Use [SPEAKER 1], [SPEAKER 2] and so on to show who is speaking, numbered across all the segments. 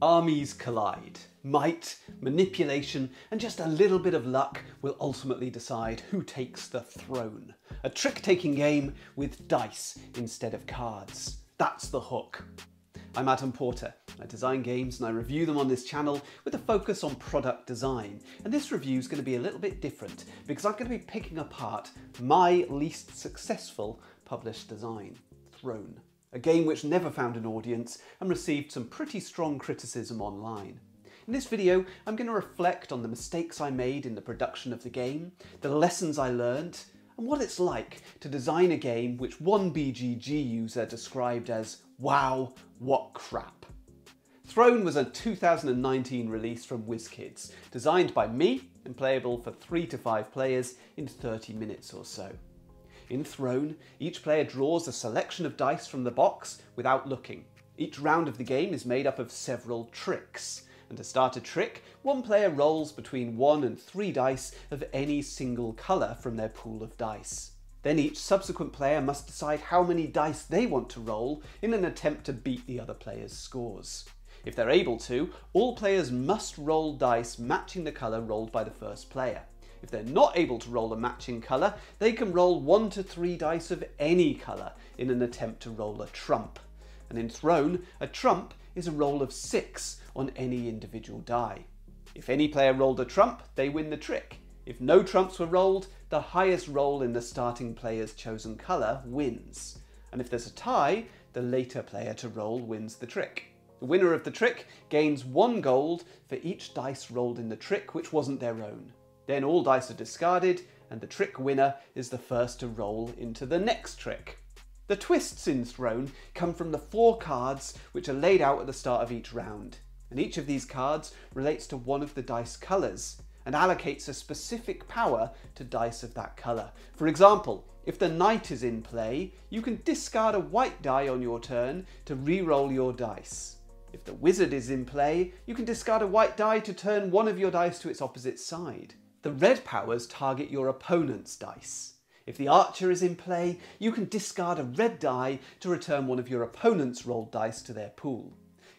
[SPEAKER 1] Armies collide. Might, manipulation, and just a little bit of luck will ultimately decide who takes the throne. A trick-taking game with dice instead of cards. That's the hook. I'm Adam Porter. I design games and I review them on this channel with a focus on product design. And this review is going to be a little bit different because I'm going to be picking apart my least successful published design, Thrown a game which never found an audience and received some pretty strong criticism online. In this video, I'm going to reflect on the mistakes I made in the production of the game, the lessons I learned, and what it's like to design a game which one BGG user described as wow, what crap. Thrown was a 2019 release from WizKids, designed by me and playable for 3 to 5 players in 30 minutes or so. In Thrown, each player draws a selection of dice from the box without looking. Each round of the game is made up of several tricks. And to start a trick, one player rolls between one and three dice of any single colour from their pool of dice. Then each subsequent player must decide how many dice they want to roll in an attempt to beat the other player's scores. If they're able to, all players must roll dice matching the colour rolled by the first player. If they're not able to roll a matching colour, they can roll one to three dice of any colour in an attempt to roll a trump. And in Thrown, a trump is a roll of six on any individual die. If any player rolled a trump, they win the trick. If no trumps were rolled, the highest roll in the starting player's chosen colour wins. And if there's a tie, the later player to roll wins the trick. The winner of the trick gains one gold for each dice rolled in the trick which wasn't their own. Then all dice are discarded, and the trick winner is the first to roll into the next trick. The twists in Thrown come from the four cards which are laid out at the start of each round, and each of these cards relates to one of the dice colours and allocates a specific power to dice of that colour. For example, if the knight is in play, you can discard a white die on your turn to re-roll your dice. If the wizard is in play, you can discard a white die to turn one of your dice to its opposite side. The red powers target your opponent's dice. If the archer is in play, you can discard a red die to return one of your opponent's rolled dice to their pool.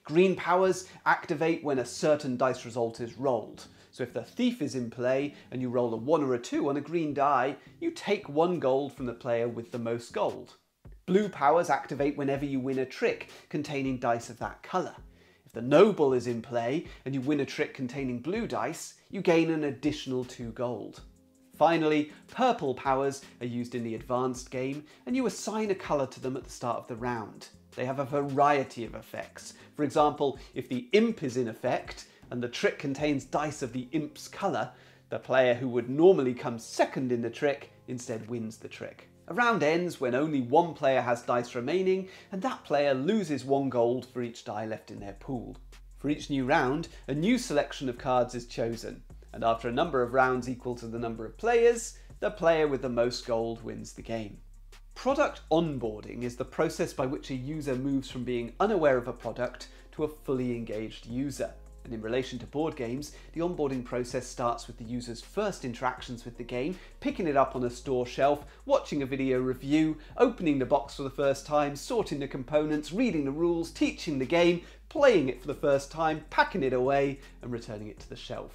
[SPEAKER 1] Green powers activate when a certain dice result is rolled. So if the thief is in play and you roll a 1 or a 2 on a green die, you take one gold from the player with the most gold. Blue powers activate whenever you win a trick containing dice of that colour. If the noble is in play and you win a trick containing blue dice, you gain an additional 2 gold. Finally, purple powers are used in the advanced game and you assign a colour to them at the start of the round. They have a variety of effects. For example, if the imp is in effect and the trick contains dice of the imp's colour, the player who would normally come second in the trick instead wins the trick. A round ends when only one player has dice remaining, and that player loses one gold for each die left in their pool. For each new round, a new selection of cards is chosen, and after a number of rounds equal to the number of players, the player with the most gold wins the game. Product onboarding is the process by which a user moves from being unaware of a product to a fully engaged user. And in relation to board games, the onboarding process starts with the user's first interactions with the game, picking it up on a store shelf, watching a video review, opening the box for the first time, sorting the components, reading the rules, teaching the game, playing it for the first time, packing it away, and returning it to the shelf.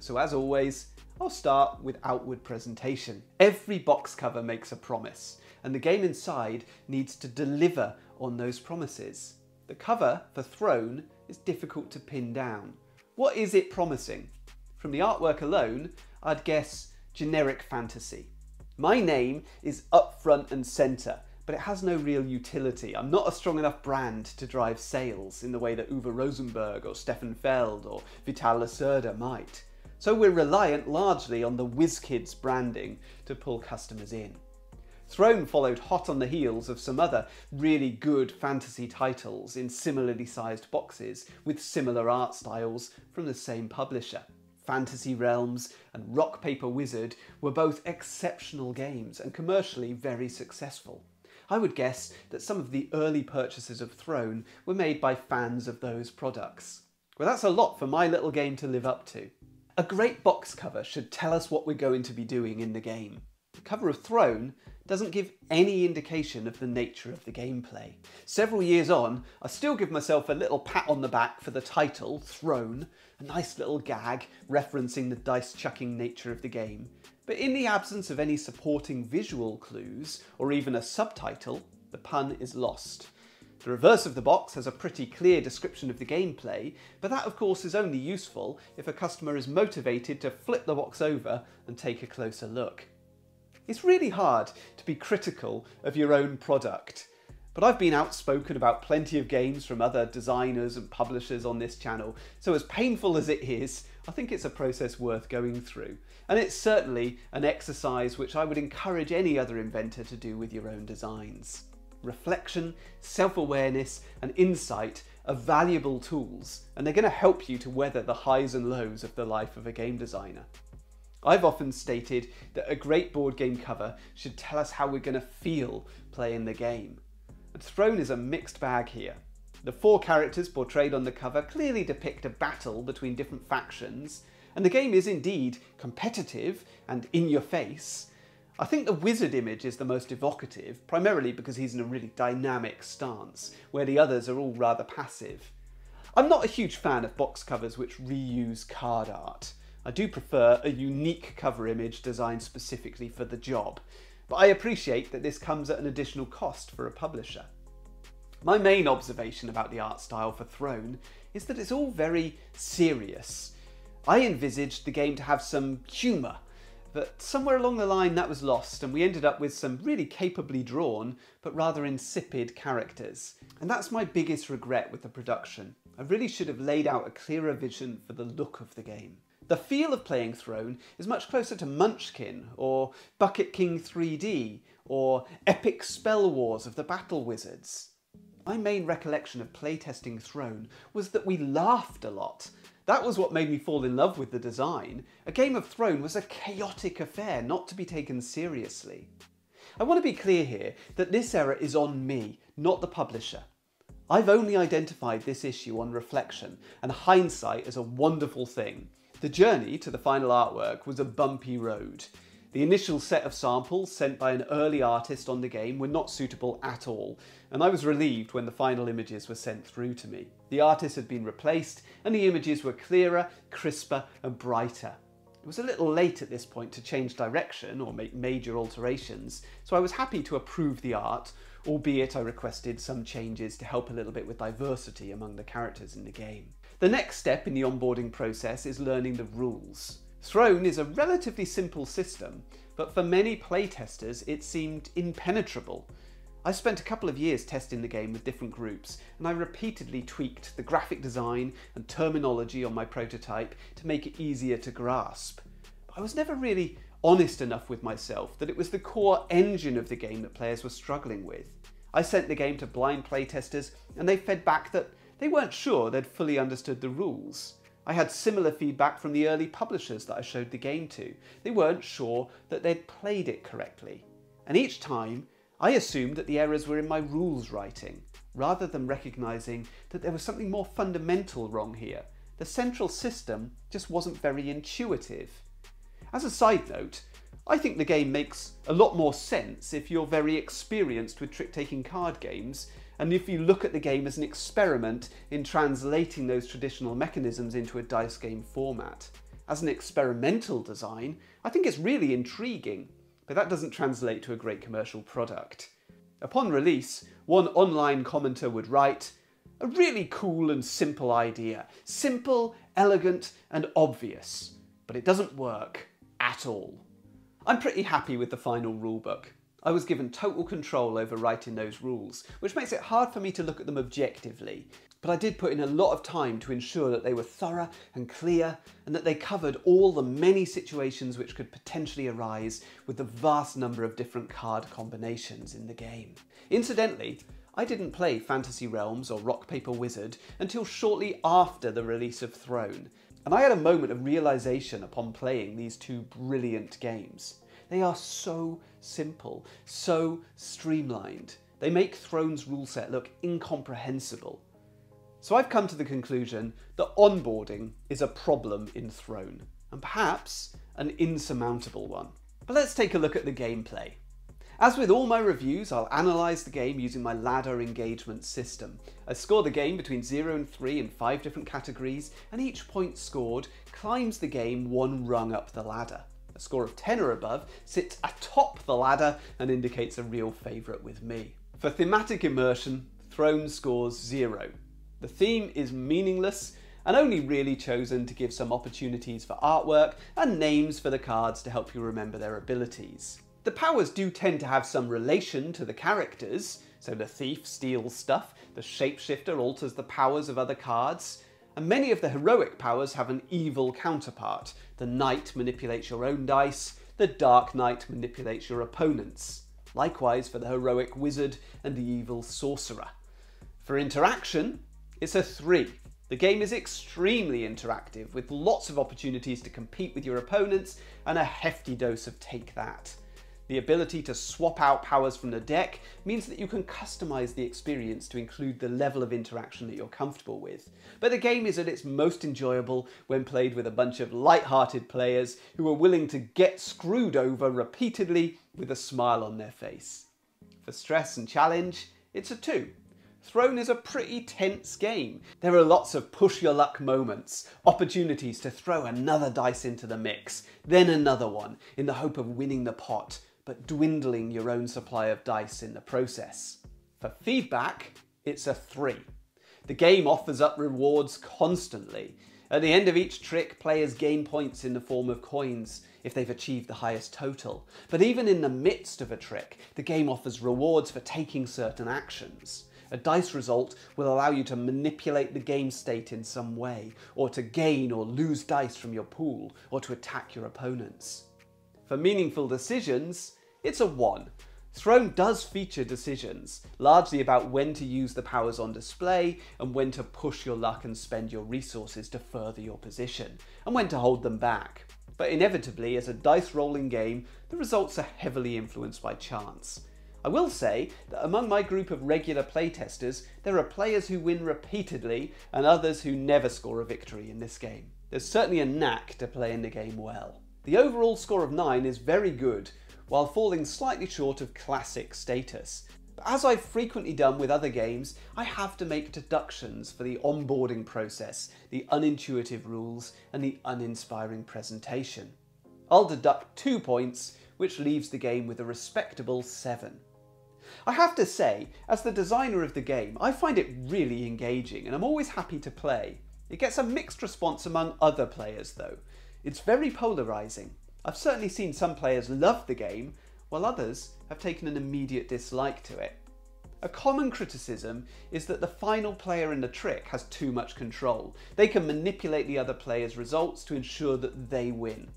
[SPEAKER 1] So as always, I'll start with outward presentation. Every box cover makes a promise, and the game inside needs to deliver on those promises. The cover for Thrown is difficult to pin down. What is it promising? From the artwork alone, I'd guess generic fantasy. My name is up front and centre, but it has no real utility. I'm not a strong enough brand to drive sales in the way that Uwe Rosenberg or Stefan Feld or Vital Lacerda might. So we're reliant largely on the WizKids branding to pull customers in. Thrown followed hot on the heels of some other really good fantasy titles in similarly sized boxes with similar art styles from the same publisher. Fantasy Realms and Rock Paper Wizard were both exceptional games and commercially very successful. I would guess that some of the early purchases of Thrown were made by fans of those products. Well, that's a lot for my little game to live up to. A great box cover should tell us what we're going to be doing in the game. The cover of Thrown doesn't give any indication of the nature of the gameplay. Several years on, I still give myself a little pat on the back for the title, Thrown, a nice little gag referencing the dice chucking nature of the game. But in the absence of any supporting visual clues, or even a subtitle, the pun is lost. The reverse of the box has a pretty clear description of the gameplay, but that of course is only useful if a customer is motivated to flip the box over and take a closer look. It's really hard to be critical of your own product, but I've been outspoken about plenty of games from other designers and publishers on this channel, so as painful as it is, I think it's a process worth going through. And it's certainly an exercise which I would encourage any other inventor to do with your own designs. Reflection, self-awareness and insight are valuable tools and they're going to help you to weather the highs and lows of the life of a game designer. I've often stated that a great board game cover should tell us how we're going to feel playing the game. But Thrown is a mixed bag here. The four characters portrayed on the cover clearly depict a battle between different factions, and the game is indeed competitive and in your face. I think the wizard image is the most evocative, primarily because he's in a really dynamic stance, where the others are all rather passive. I'm not a huge fan of box covers which reuse card art. I do prefer a unique cover image designed specifically for the job, but I appreciate that this comes at an additional cost for a publisher. My main observation about the art style for Thrown is that it's all very serious. I envisaged the game to have some humour, but somewhere along the line that was lost and we ended up with some really capably drawn but rather insipid characters. And that's my biggest regret with the production. I really should have laid out a clearer vision for the look of the game. The feel of playing Thrown is much closer to Munchkin, or Bucket King 3D, or Epic Spell Wars of the Battle Wizards. My main recollection of playtesting Thrown was that we laughed a lot. That was what made me fall in love with the design. A Game of Thrown was a chaotic affair, not to be taken seriously. I want to be clear here that this error is on me, not the publisher. I've only identified this issue on reflection, and hindsight is a wonderful thing. The journey to the final artwork was a bumpy road. The initial set of samples sent by an early artist on the game were not suitable at all, and I was relieved when the final images were sent through to me. The artist had been replaced, and the images were clearer, crisper, and brighter. It was a little late at this point to change direction or make major alterations, so I was happy to approve the art, albeit I requested some changes to help a little bit with diversity among the characters in the game. The next step in the onboarding process is learning the rules. Thrown is a relatively simple system, but for many playtesters it seemed impenetrable. I spent a couple of years testing the game with different groups, and I repeatedly tweaked the graphic design and terminology on my prototype to make it easier to grasp. But I was never really honest enough with myself that it was the core engine of the game that players were struggling with. I sent the game to blind playtesters, and they fed back that they weren't sure they'd fully understood the rules. I had similar feedback from the early publishers that I showed the game to. They weren't sure that they'd played it correctly. And each time, I assumed that the errors were in my rules writing, rather than recognising that there was something more fundamental wrong here. The central system just wasn't very intuitive. As a side note, I think the game makes a lot more sense if you're very experienced with trick-taking card games and if you look at the game as an experiment in translating those traditional mechanisms into a dice game format. As an experimental design, I think it's really intriguing, but that doesn't translate to a great commercial product. Upon release, one online commenter would write, a really cool and simple idea. Simple, elegant, and obvious. But it doesn't work at all. I'm pretty happy with the final rulebook. I was given total control over writing those rules, which makes it hard for me to look at them objectively. But I did put in a lot of time to ensure that they were thorough and clear, and that they covered all the many situations which could potentially arise with the vast number of different card combinations in the game. Incidentally, I didn't play Fantasy Realms or Rock Paper Wizard until shortly after the release of Thrown, and I had a moment of realization upon playing these two brilliant games. They are so simple, so streamlined. They make Thrown's rule set look incomprehensible. So I've come to the conclusion that onboarding is a problem in Thrown, and perhaps an insurmountable one. But let's take a look at the gameplay. As with all my reviews, I'll analyse the game using my ladder engagement system. I score the game between 0 and 3 in 5 different categories, and each point scored climbs the game one rung up the ladder. A score of 10 or above sits atop the ladder and indicates a real favourite with me. For thematic immersion, Thrown scores 0. The theme is meaningless and only really chosen to give some opportunities for artwork and names for the cards to help you remember their abilities. The powers do tend to have some relation to the characters, so the thief steals stuff, the shapeshifter alters the powers of other cards, and many of the heroic powers have an evil counterpart. The knight manipulates your own dice, the dark knight manipulates your opponent's. Likewise for the heroic wizard and the evil sorcerer. For interaction, it's a 3. The game is extremely interactive, with lots of opportunities to compete with your opponents and a hefty dose of take that. The ability to swap out powers from the deck means that you can customize the experience to include the level of interaction that you're comfortable with. But the game is at its most enjoyable when played with a bunch of light-hearted players who are willing to get screwed over repeatedly with a smile on their face. For stress and challenge, it's a 2. Thrown is a pretty tense game. There are lots of push your luck moments, opportunities to throw another dice into the mix, then another one, in the hope of winning the pot, but dwindling your own supply of dice in the process. For feedback, it's a 3. The game offers up rewards constantly. At the end of each trick, players gain points in the form of coins if they've achieved the highest total. But even in the midst of a trick, the game offers rewards for taking certain actions. A dice result will allow you to manipulate the game state in some way, or to gain or lose dice from your pool, or to attack your opponents. For meaningful decisions, it's a 1. Thrown does feature decisions, largely about when to use the powers on display and when to push your luck and spend your resources to further your position, and when to hold them back. But inevitably, as a dice rolling game, the results are heavily influenced by chance. I will say that among my group of regular playtesters, there are players who win repeatedly and others who never score a victory in this game. There's certainly a knack to playing the game well. The overall score of 9 is very good, while falling slightly short of classic status. But as I've frequently done with other games, I have to make deductions for the onboarding process, the unintuitive rules, and the uninspiring presentation. I'll deduct 2 points, which leaves the game with a respectable 7. I have to say, as the designer of the game, I find it really engaging and I'm always happy to play. It gets a mixed response among other players though. It's very polarising. I've certainly seen some players love the game, while others have taken an immediate dislike to it. A common criticism is that the final player in the trick has too much control. They can manipulate the other player's results to ensure that they win.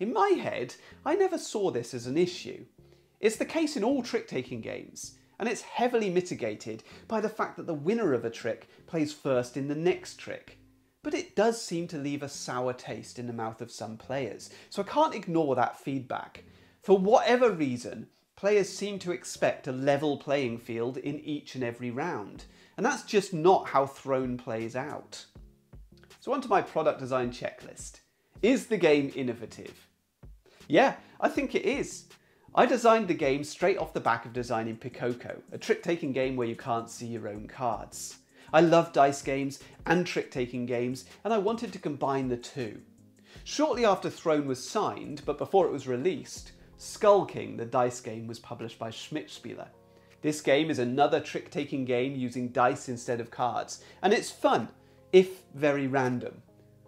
[SPEAKER 1] In my head, I never saw this as an issue. It's the case in all trick-taking games, and it's heavily mitigated by the fact that the winner of a trick plays first in the next trick. But it does seem to leave a sour taste in the mouth of some players, so I can't ignore that feedback. For whatever reason, players seem to expect a level playing field in each and every round, and that's just not how Thrown plays out. So on to my product design checklist. Is the game innovative? Yeah, I think it is. I designed the game straight off the back of designing Pikoko, a trick-taking game where you can't see your own cards. I love dice games and trick-taking games, and I wanted to combine the two. Shortly after Thrown was signed, but before it was released, Skull King, the dice game, was published by Schmidt Spiele. This game is another trick-taking game using dice instead of cards, and it's fun, if very random.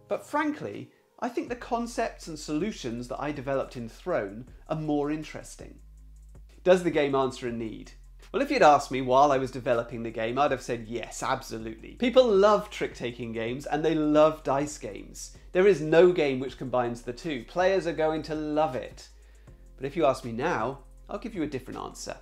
[SPEAKER 1] But frankly, I think the concepts and solutions that I developed in Thrown are more interesting. Does the game answer a need? Well, if you'd asked me while I was developing the game, I'd have said yes, absolutely. People love trick-taking games and they love dice games. There is no game which combines the two. Players are going to love it. But if you ask me now, I'll give you a different answer.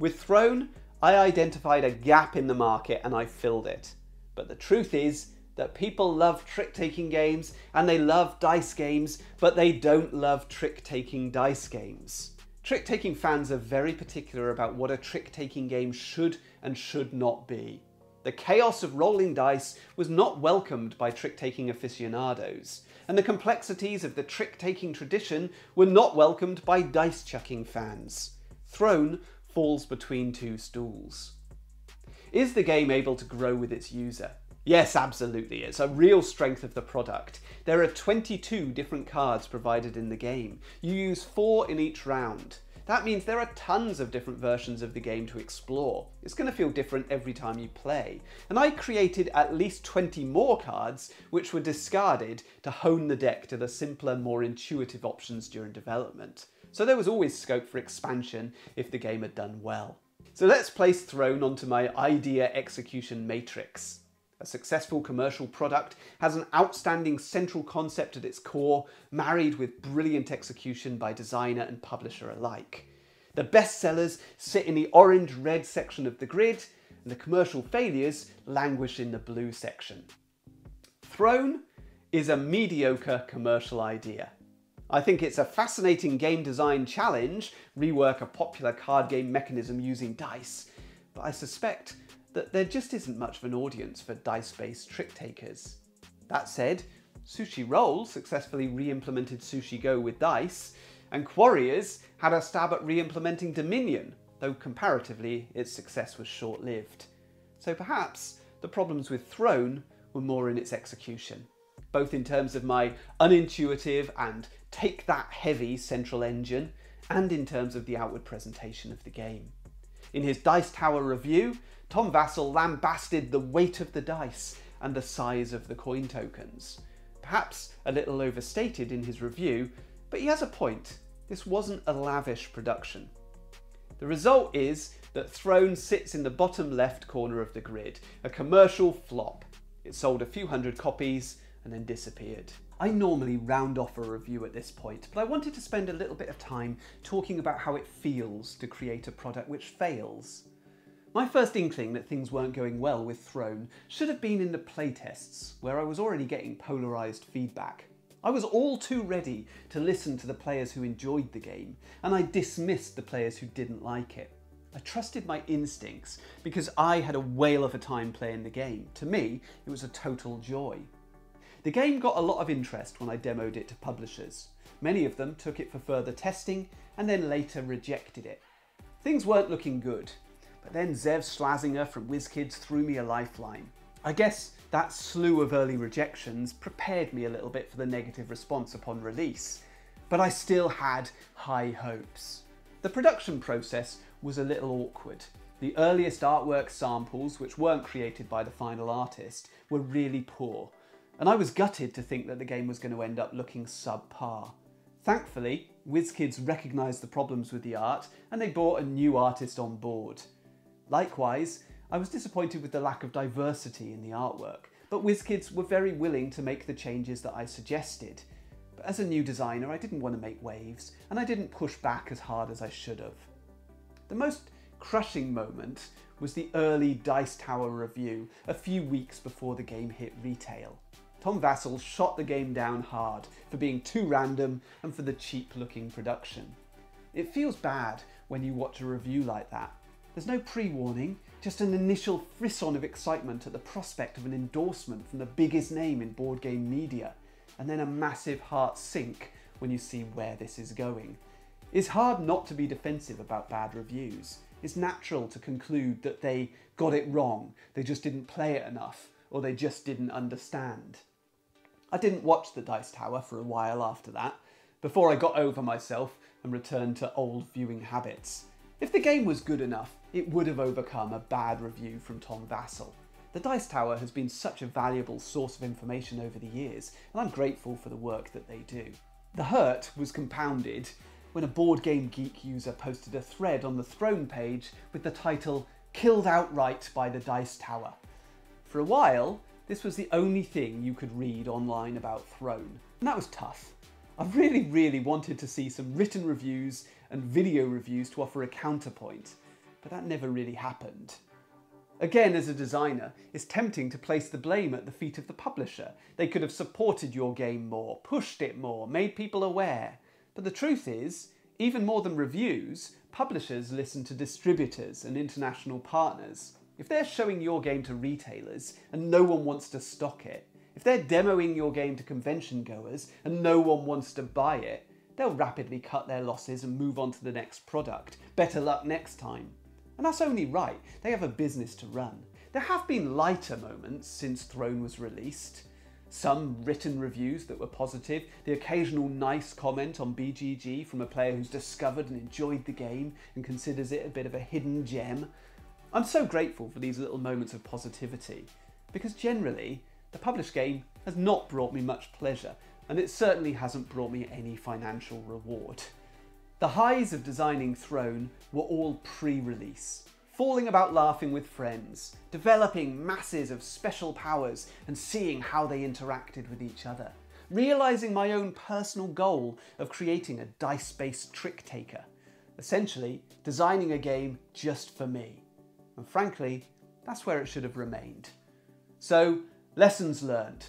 [SPEAKER 1] With Thrown, I identified a gap in the market and I filled it. But the truth is, that people love trick taking games and they love dice games, but they don't love trick taking dice games. Trick taking fans are very particular about what a trick taking game should and should not be. The chaos of rolling dice was not welcomed by trick taking aficionados, and the complexities of the trick taking tradition were not welcomed by dice chucking fans. Thrown falls between two stools. Is the game able to grow with its user? Yes, absolutely. It's a real strength of the product. There are 22 different cards provided in the game. You use four in each round. That means there are tons of different versions of the game to explore. It's going to feel different every time you play. And I created at least 20 more cards which were discarded to hone the deck to the simpler, more intuitive options during development. So there was always scope for expansion if the game had done well. So let's place Thrown onto my idea execution matrix. A successful commercial product has an outstanding central concept at its core, married with brilliant execution by designer and publisher alike. The bestsellers sit in the orange-red section of the grid, and the commercial failures languish in the blue section. Thrown is a mediocre commercial idea. I think it's a fascinating game design challenge, rework a popular card game mechanism using dice, but I suspect that there just isn't much of an audience for dice-based trick takers. That said, Sushi Roll successfully re-implemented Sushi Go with dice, and Quarriors had a stab at re-implementing Dominion, though comparatively its success was short-lived. So perhaps the problems with Thrown were more in its execution, both in terms of my unintuitive and take that heavy central engine, and in terms of the outward presentation of the game. In his Dice Tower review, Tom Vasel lambasted the weight of the dice and the size of the coin tokens. Perhaps a little overstated in his review, but he has a point. This wasn't a lavish production. The result is that Thrown sits in the bottom left corner of the grid, a commercial flop. It sold a few hundred copies and then disappeared. I normally round off a review at this point, but I wanted to spend a little bit of time talking about how it feels to create a product which fails. My first inkling that things weren't going well with Thrown should have been in the playtests, where I was already getting polarised feedback. I was all too ready to listen to the players who enjoyed the game, and I dismissed the players who didn't like it. I trusted my instincts because I had a whale of a time playing the game. To me, it was a total joy. The game got a lot of interest when I demoed it to publishers. Many of them took it for further testing and then later rejected it. Things weren't looking good, but then Zev Schlesinger from WizKids threw me a lifeline. I guess that slew of early rejections prepared me a little bit for the negative response upon release, but I still had high hopes. The production process was a little awkward. The earliest artwork samples, which weren't created by the final artist, were really poor, and I was gutted to think that the game was going to end up looking subpar. Thankfully, WizKids recognised the problems with the art and they brought a new artist on board. Likewise, I was disappointed with the lack of diversity in the artwork, but WizKids were very willing to make the changes that I suggested. But as a new designer, I didn't want to make waves, and I didn't push back as hard as I should have. The most crushing moment was the early Dice Tower review, a few weeks before the game hit retail. Tom Vasel shot the game down hard for being too random and for the cheap looking production. It feels bad when you watch a review like that, there's no pre-warning, just an initial frisson of excitement at the prospect of an endorsement from the biggest name in board game media, and then a massive heart sink when you see where this is going. It's hard not to be defensive about bad reviews. It's natural to conclude that they got it wrong, they just didn't play it enough, or they just didn't understand. I didn't watch the Dice Tower for a while after that, before I got over myself and returned to old viewing habits. If the game was good enough, it would have overcome a bad review from Tom Vasel. The Dice Tower has been such a valuable source of information over the years, and I'm grateful for the work that they do. The hurt was compounded when a Board Game Geek user posted a thread on the Thrown page with the title Killed Outright by the Dice Tower. For a while, this was the only thing you could read online about Thrown, and that was tough. I really, really wanted to see some written reviews and video reviews to offer a counterpoint, but that never really happened. Again, as a designer, it's tempting to place the blame at the feet of the publisher. They could have supported your game more, pushed it more, made people aware. But the truth is, even more than reviews, publishers listen to distributors and international partners. If they're showing your game to retailers and no one wants to stock it, if they're demoing your game to convention goers and no one wants to buy it, they'll rapidly cut their losses and move on to the next product. Better luck next time. And that's only right, they have a business to run. There have been lighter moments since Thrown was released. Some written reviews that were positive, the occasional nice comment on BGG from a player who's discovered and enjoyed the game and considers it a bit of a hidden gem. I'm so grateful for these little moments of positivity, because generally, the published game has not brought me much pleasure, and it certainly hasn't brought me any financial reward. The highs of designing Thrown were all pre-release, falling about laughing with friends, developing masses of special powers and seeing how they interacted with each other, realising my own personal goal of creating a dice-based trick taker, essentially designing a game just for me. And frankly, that's where it should have remained. So, lessons learned.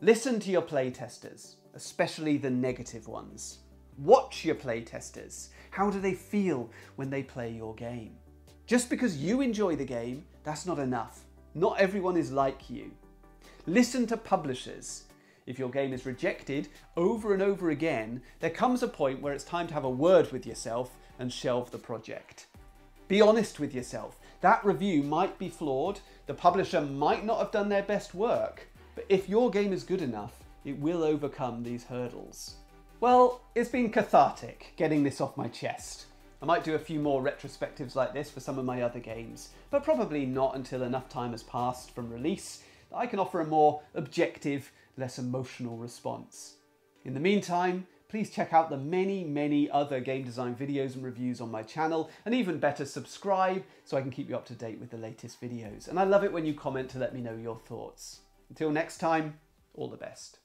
[SPEAKER 1] Listen to your playtesters, especially the negative ones. Watch your playtesters. How do they feel when they play your game? Just because you enjoy the game, that's not enough. Not everyone is like you. Listen to publishers. If your game is rejected over and over again, there comes a point where it's time to have a word with yourself and shelve the project. Be honest with yourself. That review might be flawed, the publisher might not have done their best work, but if your game is good enough, it will overcome these hurdles. Well, it's been cathartic getting this off my chest. I might do a few more retrospectives like this for some of my other games, but probably not until enough time has passed from release that I can offer a more objective, less emotional response. In the meantime, please check out the many, many other game design videos and reviews on my channel, and even better, subscribe so I can keep you up to date with the latest videos. And I love it when you comment to let me know your thoughts. Until next time, all the best.